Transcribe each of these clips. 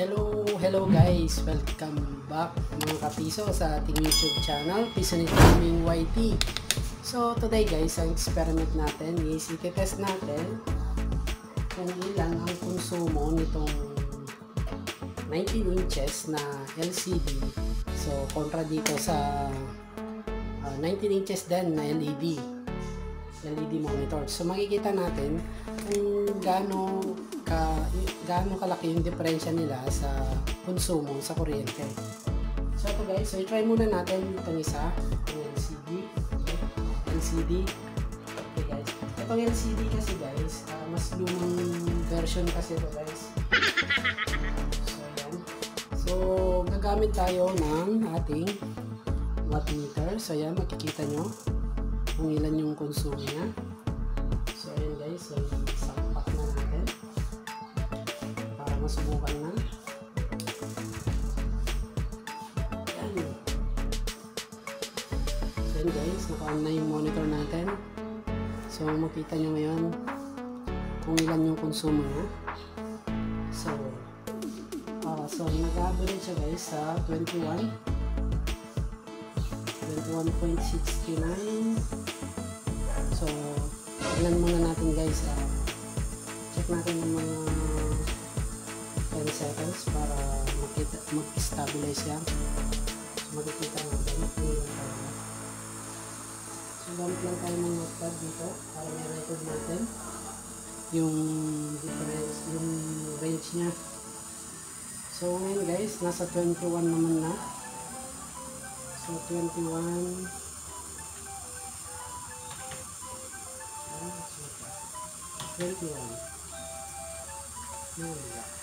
Hello, hello guys! Welcome back mga kapiso sa ating YouTube channel, Piso ni Gaming YT. So today guys, ang experiment natin is i-test natin kung ilan ang konsumo nitong 19 inches na LCD. So kontra dito sa uh, 19 inches din na LED. LED monitor. So makikita natin kung gaano ka gaano kalaki yung diferensya nila sa konsumo sa kuryente. So ito guys, so i-try muna natin itong isa, itong LCD. LCD. Okay guys. Itong LCD kasi guys, uh, mas lumang version kasi ito guys. So yan. So gagamit tayo ng ating watt meter. So yan, makikita nyo kung ilan yung konsumo niya. So ayan guys, so natin para masubukan na. Ayan. So guys, naka-on na yung monitor natin. So makita nyo ngayon kung ilan yung konsumo niya. So, ah so nag-average siya guys sa 21 21.69 so tingnan muna natin guys uh, check natin yung mga 10 seconds para makita mag-stabilize yan so makikita kung ilan tayo so gamit lang tayo ng notepad dito para may record natin yung difference yung range nya so ngayon guys nasa 21 naman na So, 21. Ah, so, 21. Yun.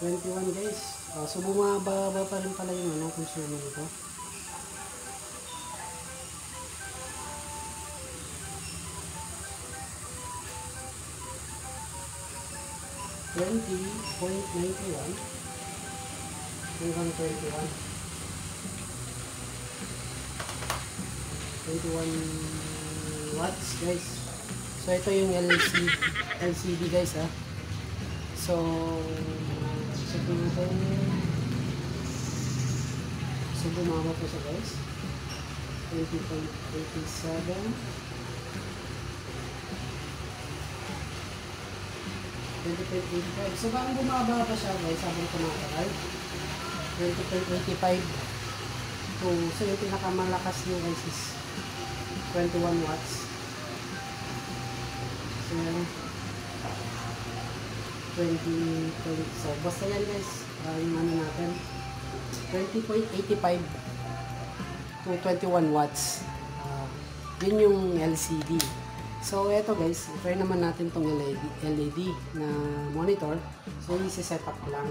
21 guys. Oh, so, bumababa pa rin pala yung ano, consumer nito. Twenty point ninety one hanggang twenty one. 21 watts guys so ito yung LCD, LCD guys ah so check natin so bumaba po siya guys. 20.87 20.85 so bang bumaba pa siya guys habang tumatagal 20.85 So, so yung pinakamalakas niya guys is 21 watts. So, yan. 20, 20. So, basta yan guys. Uh, yung ano natin. 20.85 to 21 watts. Uh, yun yung LCD. So, eto guys. Try naman natin tong LED, LED na monitor. So, isi-set up lang.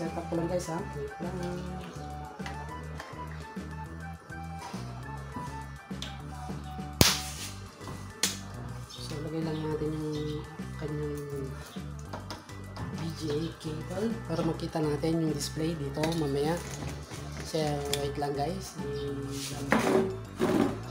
set up ko lang guys ha. Wait lang. Lagay lang natin yung kanyang VGA cable para makita natin yung display dito mamaya. Kasi wait lang guys. I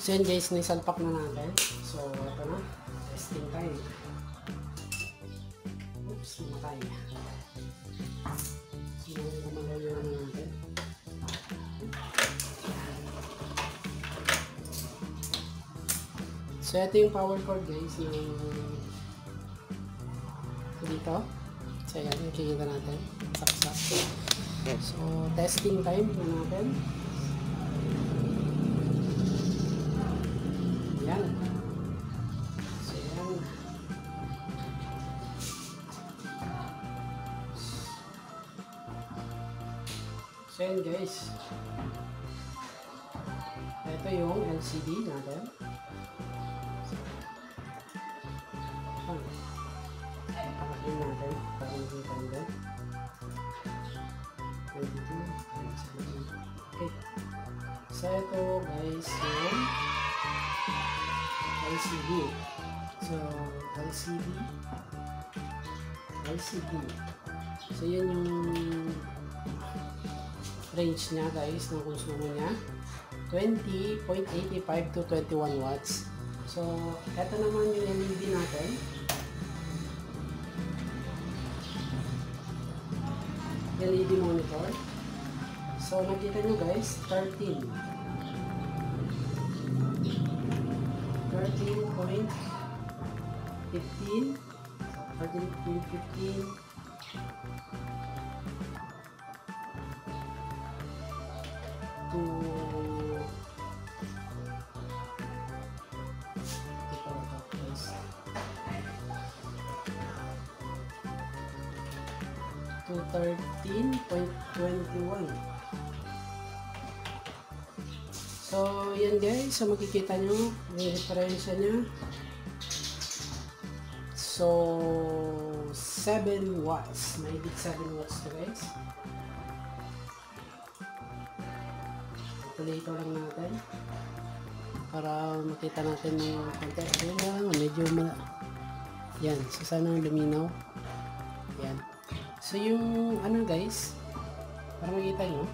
So yun guys, nisalpak na natin. So ito na, testing tayo. Oops, matay. So gumagaw yun na natin. So ito yung power cord guys, yung dito. So yan, nakikita natin. Saksak. So testing time na natin. So, yan guys. Ito yung LCD natin. Pakasin natin para makita nila. 22, Okay. So, ito guys yung LCD. So, LCD. LCD. So, yan yung range niya guys ng konsumo niya. 20.85 to 21 watts. So, ito naman yung LED natin. LED monitor. So, nakita nyo guys, 13. 13.15 13.15 to to 13.21 so yan guys so makikita nyo may referensya nya so 7 watts. May 7 watts to guys Calculator lang natin para makita natin ng konti. Ayun lang, medyo ma yan, so sana luminaw. Yan. So yung ano guys, para makita nyo,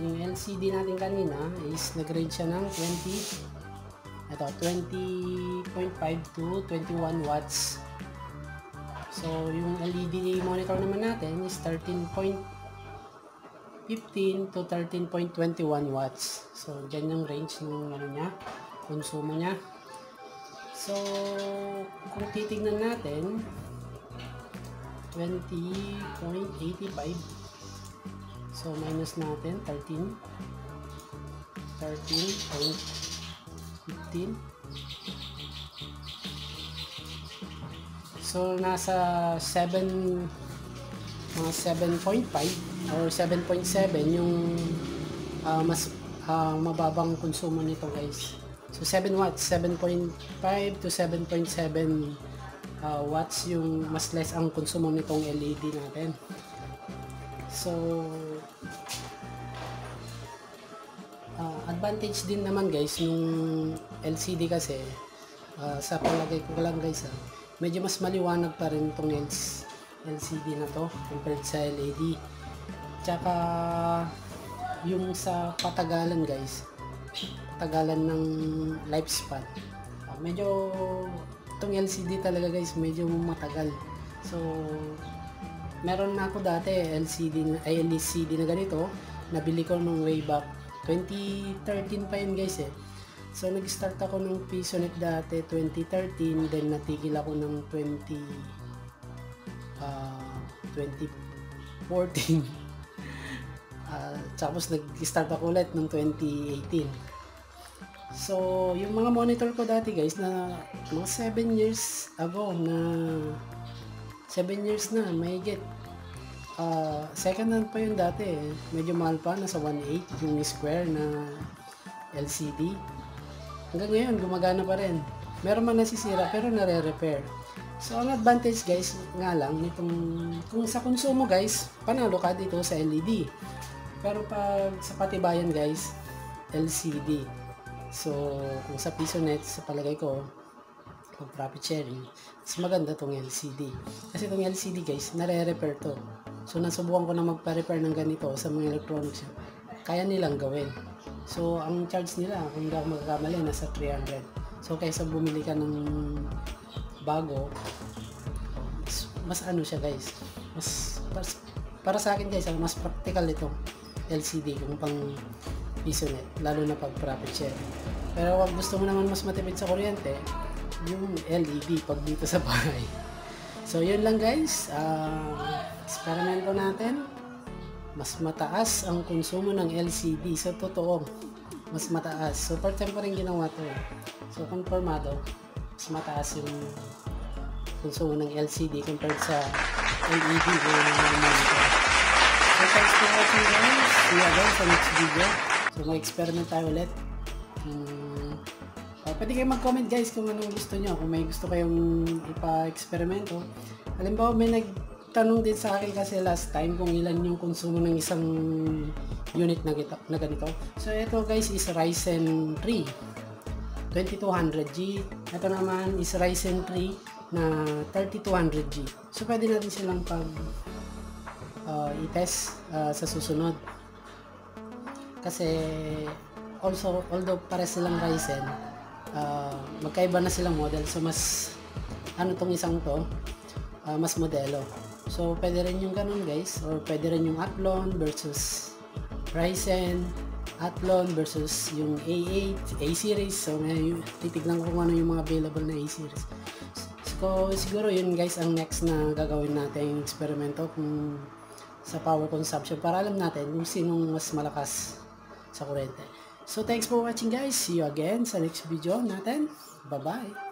yung LCD natin kanina is nag-range siya ng 20 ito, 20.5 to 21 watts. So, yung LED monitor naman natin is 13.15 to 13.21 watts. So, dyan yung range ng ano niya, konsumo niya. So, kung titignan natin, 20.85 So, minus natin 13 13.15 So, nasa 7 mga 7.5 or 7.7 yung ah, mas ah, mababang konsumo nito guys. So 7 watts, 7.5 to 7.7 ah, watts yung mas less ang konsumo nitong LED natin. So ah, advantage din naman guys yung LCD kasi ah, sa palagay ko lang guys ah, medyo mas maliwanag pa rin itong LCD na to compared sa LED. Tsaka yung sa patagalan guys, patagalan ng lifespan. Ah, medyo itong LCD talaga guys, medyo matagal. So meron na ako dati LCD ay LCD na ganito, nabili ko nung way back 2013 pa yun guys eh. So nag-start ako ng Pisonet dati 2013, then natigil ako ng 20 ah 2014. Ah, tapos nag-start ako ulit ng 2018. So, yung mga monitor ko dati guys na mga 7 years ago na 7 years na, may get uh, second hand pa yun dati eh. Medyo mahal pa, nasa 1.8 yung square na LCD. Hanggang ngayon, gumagana pa rin. Meron man nasisira pero nare-repair. So, ang advantage guys nga lang, nitong, kung sa konsumo guys, panalo ka dito sa LED. Pero pag sa patibayan guys, LCD. So, kung sa piso net, sa palagay ko, kung profit sharing, mas maganda tong LCD. Kasi tong LCD guys, nare-repair to. So, nasubukan ko na magpa-repair ng ganito sa mga electronics. Kaya nilang gawin. So, ang charge nila, kung hindi ako magkakamali, nasa 300. So, kaysa bumili ka ng bago, mas, ano siya guys. Mas, para, para sa akin guys, mas practical ito. LCD kung pang piso net, lalo na pag profit share. Pero kung gusto mo naman mas matipid sa kuryente, yung LED pag dito sa bahay. So, yun lang guys. Uh, eksperimento natin. Mas mataas ang konsumo ng LCD. Sa totoo, mas mataas. So, first time ko rin ginawa to. So, konfirmado, mas mataas yung konsumo ng LCD compared sa LED yung monitor. So, thanks for watching guys. See you again sa next video. So, mag-experiment tayo ulit. Hmm, uh, pwede kayo mag-comment guys kung anong gusto nyo. Kung may gusto kayong ipa-eksperimento. Halimbawa, may nagtanong din sa akin kasi last time kung ilan yung konsumo ng isang unit na, gito, na ganito. So, ito guys is Ryzen 3. 2200G. Ito naman is Ryzen 3 na 3200G. So, pwede natin silang pag uh, i-test uh, sa susunod. Kasi also although pare silang Ryzen, uh, magkaiba na silang model. So mas ano tong isang to, uh, mas modelo. So pwede rin yung ganun guys or pwede rin yung Athlon versus Ryzen, Athlon versus yung A8, A series. So may titignan ko kung ano yung mga available na A series. So siguro yun guys ang next na gagawin nating eksperimento kung sa power consumption para alam natin kung sinong mas malakas sa kuryente. So thanks for watching guys. See you again sa next video natin. Bye-bye.